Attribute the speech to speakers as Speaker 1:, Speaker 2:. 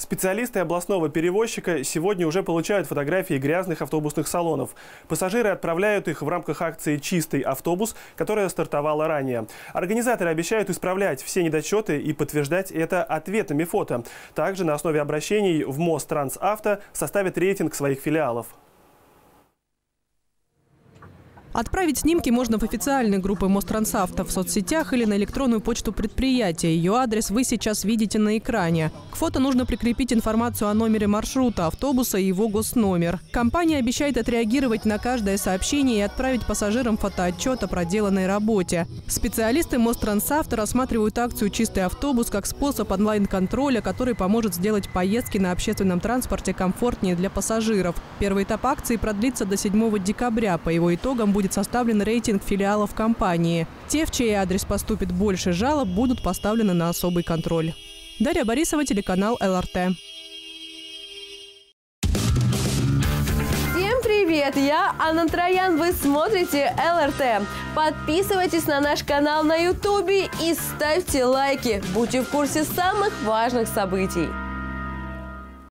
Speaker 1: Специалисты областного перевозчика сегодня уже получают фотографии грязных автобусных салонов. Пассажиры отправляют их в рамках акции «Чистый автобус», которая стартовала ранее. Организаторы обещают исправлять все недочеты и подтверждать это ответами фото. Также на основе обращений в МОЗ «Трансавто» составят рейтинг своих филиалов.
Speaker 2: Отправить снимки можно в официальные группы Мострансавто в соцсетях или на электронную почту предприятия. Ее адрес вы сейчас видите на экране. К фото нужно прикрепить информацию о номере маршрута автобуса и его госномер. Компания обещает отреагировать на каждое сообщение и отправить пассажирам фотоотчет о проделанной работе. Специалисты Мострансавто рассматривают акцию «Чистый автобус» как способ онлайн-контроля, который поможет сделать поездки на общественном транспорте комфортнее для пассажиров. Первый этап акции продлится до 7 декабря. По его итогам будет будет составлен рейтинг филиалов компании. Те, в чей адрес поступит больше жалоб, будут поставлены на особый контроль. Дарья Борисова, телеканал ЛРТ.
Speaker 3: Всем привет! Я Анна Троян, вы смотрите ЛРТ. Подписывайтесь на наш канал на Ютубе и ставьте лайки. Будьте в курсе самых важных событий.